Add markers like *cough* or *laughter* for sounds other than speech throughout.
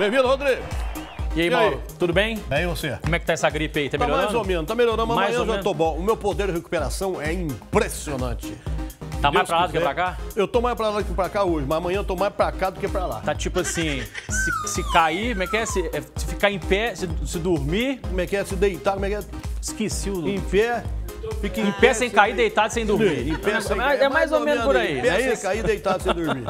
Bem-vindo, Rodrigo. E aí, E Mauro, aí? tudo bem? Bem, você? Como é que tá essa gripe aí? Tá Tá melhorando? mais ou menos, tá melhorando, mas Mais amanhã eu já menos. tô bom. O meu poder de recuperação é impressionante. Tá mais Deus pra lá do que pra cá? Eu tô mais pra lá do que pra cá hoje, mas amanhã eu tô mais pra cá do que pra lá. Tá tipo assim, se, se cair, como é que é? Se, é, se ficar em pé, se, se dormir, Como é que é? Se deitar, como é que é? esqueci o... Em pé. Fica Em pé sem cair, deitado sem dormir. Em pé sem é, cair. é mais ou menos por aí. Em pé É sem cair, deitado sem dormir.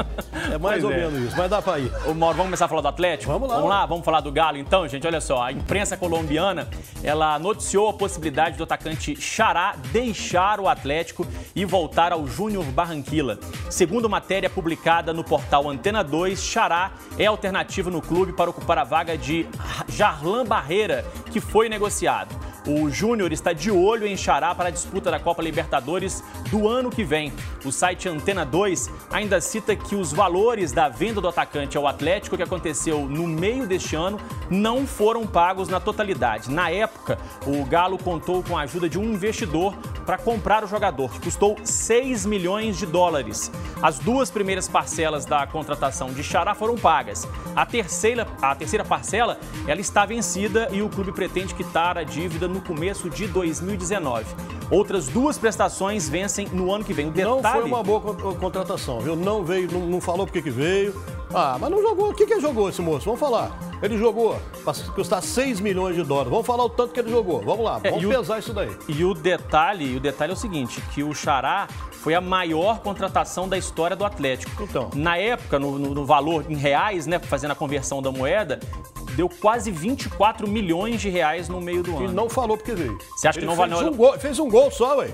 É mais ou menos isso, mas dá pra ir. Ô, Mauro, vamos começar a falar do Atlético? Vamos lá. Vamos lá, vamos falar do Galo então, gente. Olha só, a imprensa colombiana, ela noticiou a possibilidade do atacante Xará deixar o Atlético e voltar ao Júnior Barranquilla. Segundo matéria publicada no portal Antena 2, Xará é alternativa no clube para ocupar a vaga de Jarlan Barreira, que foi negociado. O Júnior está de olho em Xará para a disputa da Copa Libertadores do ano que vem. O site Antena 2 ainda cita que os valores da venda do atacante ao Atlético, que aconteceu no meio deste ano, não foram pagos na totalidade. Na época, o Galo contou com a ajuda de um investidor para comprar o jogador, que custou 6 milhões de dólares. As duas primeiras parcelas da contratação de Xará foram pagas. A terceira, a terceira parcela ela está vencida e o clube pretende quitar a dívida no começo de 2019. Outras duas prestações vencem no ano que vem. O detalhe... Não foi uma boa con- contratação, viu? Não veio, não, não falou por que veio. Ah, mas não jogou. O que que ele jogou esse moço? Vamos falar. Ele jogou para custar 6 milhões de dólares. Vamos falar o tanto que ele jogou. Vamos lá, É, vamos o- pesar isso daí. E o detalhe, o detalhe é o seguinte, que o Xará foi a maior contratação da história do Atlético. Então. Na época, no, no- no valor em reais, né, fazendo a conversão da moeda, deu quase 24 milhões de reais no meio do E ano. não falou porque veio. Você acha que Ele não fez valeu- Um gol, fez um gol só, ué.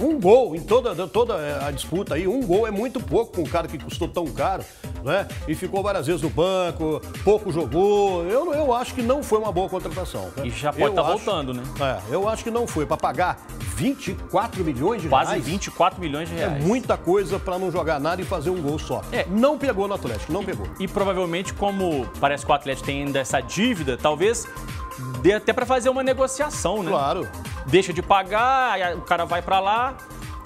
Um gol em toda, toda a disputa aí. Um gol é muito pouco com um cara que custou tão caro, né? E ficou várias vezes no banco, pouco jogou. Eu, eu acho que não foi uma boa contratação. né? E já pode estar acho- voltando, né? É, eu acho que não foi. Para pagar 24 milhões de Quase reais. 24 milhões de É reais. muita coisa para não jogar nada e fazer um gol só. É. Não pegou no Atlético, não pegou. E provavelmente, como parece que o Atlético tem ainda essa dívida, talvez dê até para fazer uma negociação, né? Claro. Deixa de pagar, o cara vai para lá,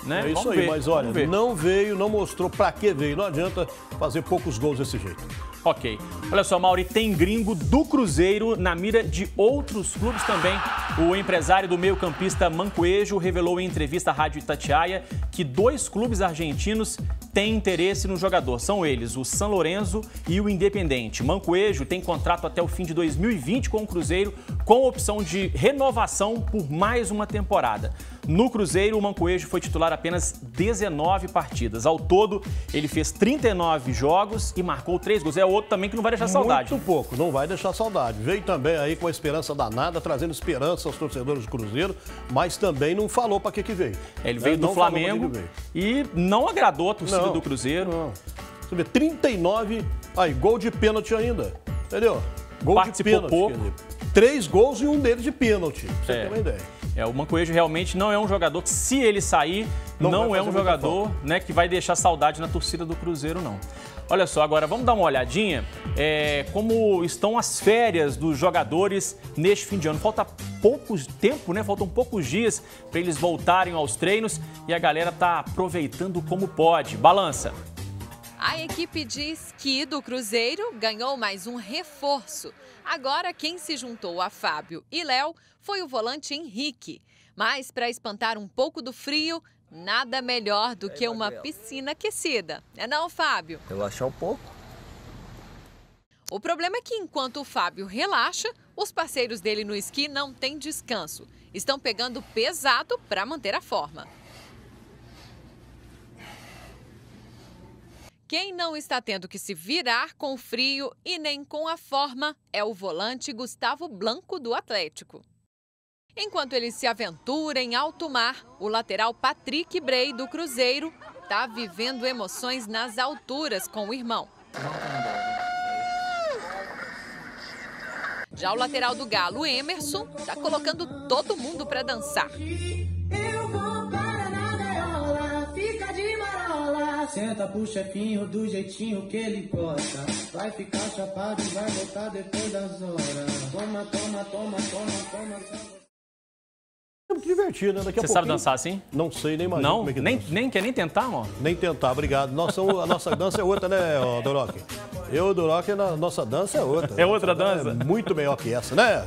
né? É isso Vamos aí, ver, mas olha, não veio, não mostrou pra que veio. Não adianta fazer poucos gols desse jeito. Ok. Olha só, Mauri, tem gringo do Cruzeiro na mira de outros clubes também. O empresário do meio-campista Mancoejo revelou em entrevista à Rádio Itatiaia que dois clubes argentinos têm interesse no jogador. São eles, o San Lorenzo e o Independente. Mancoejo tem contrato até o fim de 2020 com o Cruzeiro, com opção de renovação por mais uma temporada. No Cruzeiro, o Mancoejo foi titular apenas 19 partidas. Ao todo, ele fez 39 jogos e marcou 3 gols. É outro também que não vai deixar saudade. Muito pouco, não vai deixar saudade. Veio também aí com a esperança danada, trazendo esperança aos torcedores do Cruzeiro, mas também não falou pra que que veio. Ele veio Né? do Flamengo veio. e não agradou a torcida Não, do Cruzeiro. Não. Você vê, 39, aí, gol de pênalti ainda. Entendeu? Gol Participou de pênalti. pouco. Três gols e um deles de pênalti. Pra você É. ter uma ideia. É, o Mancoejo realmente não é um jogador que, se ele sair, Não não, é um jogador né, que vai deixar saudade na torcida do Cruzeiro, não. Olha só, agora vamos dar uma olhadinha é, como estão as férias dos jogadores neste fim de ano. Falta pouco tempo, né? Faltam poucos dias para eles voltarem aos treinos e a galera tá aproveitando como pode. Balança. A equipe de esqui do Cruzeiro ganhou mais um reforço. Agora, quem se juntou a Fábio e Léo foi o volante Henrique. Mas, para espantar um pouco do frio, nada melhor do que uma piscina aquecida. É não, Fábio? Relaxar um pouco. O problema é que enquanto o Fábio relaxa, os parceiros dele no esqui não têm descanso. Estão pegando pesado para manter a forma. Quem não está tendo que se virar com o frio e nem com a forma é o volante Gustavo Blanco do Atlético. Enquanto ele se aventura em alto mar, o lateral Patrick Brey do Cruzeiro está vivendo emoções nas alturas com o irmão. Já o lateral do Galo, Emerson, está colocando todo mundo para dançar. Eu vou para na gaiola, fica de marola. Senta pro chefinho do jeitinho que ele gosta. Vai ficar chapado e vai voltar depois das horas. Toma, toma, toma, toma, toma. É muito divertido, né? Daqui Você sabe dançar assim? Não sei, nem imagino Não? é que Nem, nem quer nem tentar, amor? Nem tentar, obrigado. Nossa, a nossa dança é outra, né, Doroque? Eu, Duroc, a nossa dança é outra. É outra dança? É muito melhor que essa, né?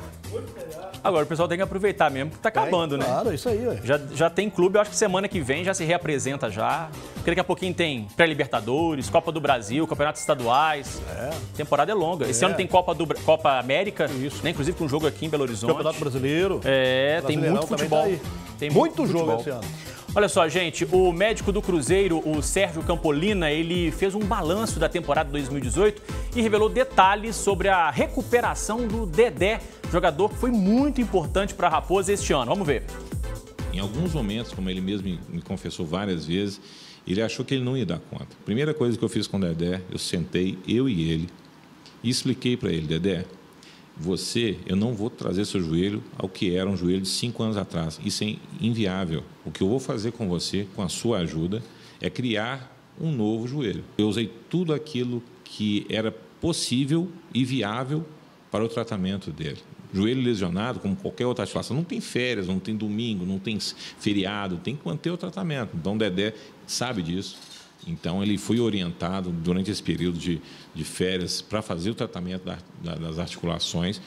Agora o pessoal tem que aproveitar mesmo, porque tá acabando, né? Claro, isso aí, ué. Já, já tem clube, eu acho que semana que vem já se reapresenta já. Porque daqui a pouquinho tem pré-libertadores, Copa do Brasil, campeonatos estaduais. É. Temporada é longa. Esse É. ano tem Copa, do, Copa América, Isso. né? inclusive com um jogo aqui em Belo Horizonte. Campeonato Brasileiro. É, tem muito futebol. tá. Tem muito, jogo futebol. esse ano. Olha só, gente, o médico do Cruzeiro, o Sérgio Campolina, ele fez um balanço da temporada 2018 e revelou detalhes sobre a recuperação do Dedé, jogador que foi muito importante para a Raposa este ano. Vamos ver. Em alguns momentos, como ele mesmo me- confessou várias vezes, ele achou que ele não ia dar conta. Primeira coisa que eu fiz com o Dedé, eu sentei, eu e ele, e expliquei para ele, Dedé, você, eu não vou trazer seu joelho ao que era um joelho de cinco anos atrás. Isso é inviável. O que eu vou fazer com você, com a sua ajuda, é criar um novo joelho. Eu usei tudo aquilo que era possível e viável para o tratamento dele. Joelho lesionado, como qualquer outra articulação, não tem férias, não tem domingo, não tem feriado, tem que manter o tratamento. Então, Dedé sabe disso. Então, ele foi orientado durante esse período de, de férias para fazer o tratamento da- da- das articulações.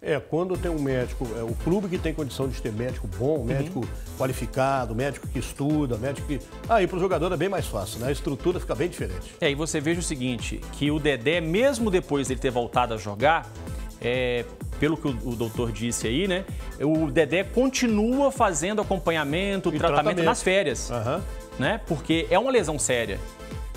É, quando tem um médico, é, o clube que tem condição de ter médico bom, médico qualificado, médico que estuda, médico que. Aí pro jogador é bem mais fácil, né? A estrutura fica bem diferente. É, e você veja o seguinte, que o Dedé, mesmo depois dele ter voltado a jogar, é, pelo que o, o doutor disse aí, né? O Dedé continua fazendo acompanhamento, tratamento, tratamento. nas férias, Aham. né? Porque é uma lesão séria.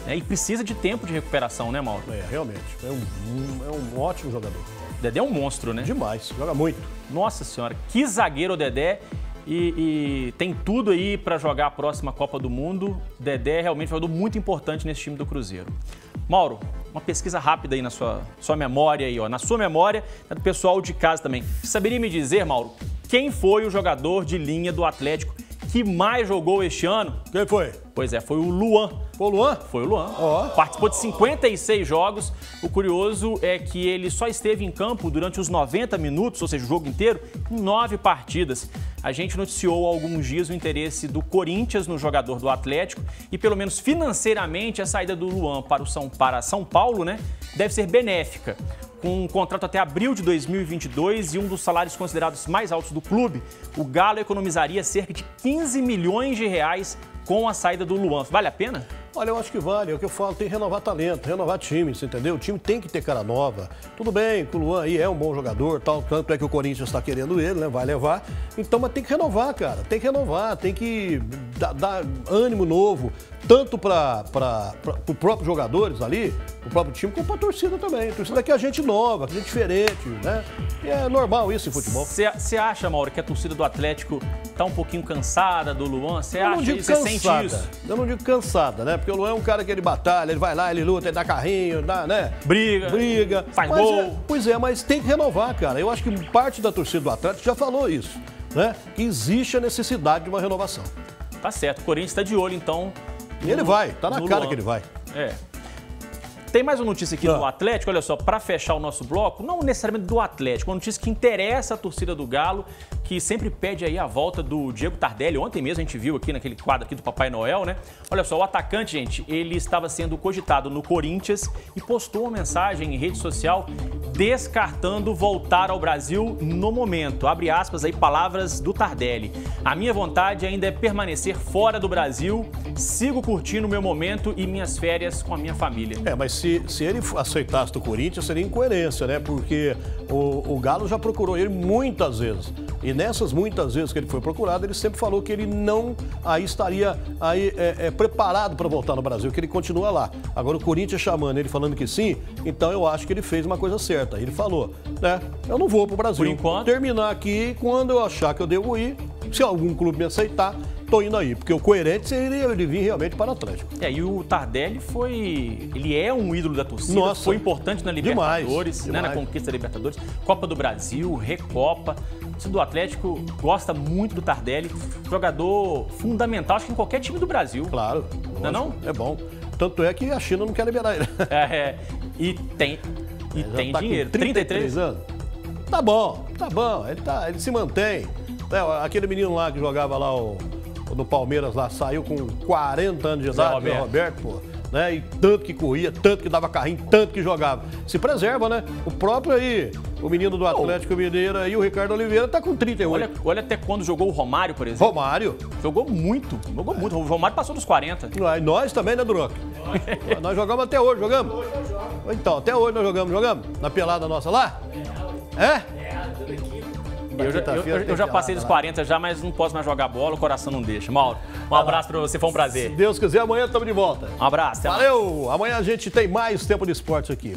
né? E precisa de tempo de recuperação, né, Mauro? É, realmente. É um, um- é um ótimo jogador. O Dedé é um monstro, né? Demais, joga muito. Nossa senhora, que zagueiro o Dedé. E, e tem tudo aí para jogar a próxima Copa do Mundo. Dedé é realmente um jogador muito importante nesse time do Cruzeiro. Mauro, uma pesquisa rápida aí na sua, sua memória aí, ó, na sua memória, e do pessoal de casa também. Saberia me dizer, Mauro, quem foi o jogador de linha do Atlético que mais jogou este ano? Quem foi? Pois é, foi o Luan. Foi o Luan? Foi o Luan. Ó. Participou de 56 jogos. O curioso é que ele só esteve em campo durante os 90 minutos, ou seja, o jogo inteiro, em nove partidas. A gente noticiou há alguns dias o interesse do Corinthians no jogador do Atlético e, pelo menos financeiramente, a saída do Luan para, o São, para São Paulo né, deve ser benéfica. Com um contrato até abril de 2022 e um dos salários considerados mais altos do clube, o Galo economizaria cerca de 15 milhões de reais com a saída do Luan. Vale a pena? Olha, eu acho que vale, é o que eu falo, tem que renovar talento, renovar times, entendeu? O time tem que ter cara nova. Tudo bem, o Luan aí é um bom jogador, tal, tanto é que o Corinthians está querendo ele, né? Vai levar. Então, mas tem que renovar, cara. Tem que renovar, tem que dar, dar ânimo novo, tanto para os próprios jogadores ali, o próprio time, como para a torcida também. A torcida que é gente nova, que é diferente, né? E é normal isso em futebol. Você acha, Mauro, que a torcida do Atlético tá um pouquinho cansada do Luan? Você acha digo isso? Você sente cansada. isso? Eu não digo cansada, né? Porque o Luan é um cara que ele batalha, ele vai lá, ele luta, ele dá carrinho, dá, né? Briga. Briga. Faz Mas gol. é- pois é, mas tem que renovar, cara. Eu acho que parte da torcida do Atlético já falou isso, né? Que existe a necessidade de uma renovação. Tá certo. O Corinthians tá de olho, então. E ele vai, tá na cara Luan. que ele vai. É. Tem mais uma notícia aqui Ah. do Atlético, olha só, para fechar o nosso bloco, não necessariamente do Atlético, uma notícia que interessa a torcida do Galo, que sempre pede aí a volta do Diego Tardelli. Ontem mesmo a gente viu aqui naquele quadro aqui do Papai Noel, né? Olha só, o atacante, gente, ele estava sendo cogitado no Corinthians e postou uma mensagem em rede social descartando voltar ao Brasil no momento. Abre aspas aí, palavras do Tardelli. A minha vontade ainda é permanecer fora do Brasil, sigo curtindo o meu momento e minhas férias com a minha família. É, mas se, se ele aceitasse do Corinthians, seria incoerência, né? Porque o, o Galo já procurou ele muitas vezes. E nessas muitas vezes que ele foi procurado, ele sempre falou que ele não aí estaria aí, é, é, preparado para voltar no Brasil, que ele continua lá. Agora o Corinthians chamando ele falando que sim, então eu acho que ele fez uma coisa certa. Ele falou, né? Eu não vou pro Brasil. Por enquanto. Terminar aqui quando eu achar que eu devo ir. Se algum clube me aceitar, tô indo aí. Porque o coerente seria ele vir realmente para o Atlético. É, e o Tardelli foi. Ele é um ídolo da torcida, Nossa. foi importante na Demais, Libertadores, né, na demais. conquista da Libertadores, Copa do Brasil, Recopa. O do Atlético gosta muito do Tardelli, jogador fundamental, acho que em qualquer time do Brasil. Claro. Não é lógico, É bom. Tanto é que a China não quer liberar ele. *laughs* É, é, e tem, e Já tem tá dinheiro. 33 anos. Tá bom, tá bom. Ele, tá, ele se mantém. É, aquele menino lá que jogava lá o, no Palmeiras lá saiu com 40 anos de idade, Roberto. Roberto, pô. né? E tanto que corria, tanto que dava carrinho, tanto que jogava. Se preserva, né? O próprio aí, o menino do Atlético Mineiro aí, o Ricardo Oliveira, tá com 38. Olha, olha até quando jogou o Romário, por exemplo. Romário. Jogou muito, jogou muito. O Romário passou dos 40. Ah, e nós também, né, Duroc? nós jogamos até hoje, jogamos? Então, até hoje nós jogamos, jogamos? Na pelada nossa lá? É? Eu, já- eu- eu- já passei dos 40 já, mas não posso mais jogar bola, o coração não deixa. Mauro, um abraço pra você, foi um Se prazer. Deus quiser, amanhã estamos de volta. Um abraço. Valeu! Amanhã a gente tem mais tempo de esportes aqui.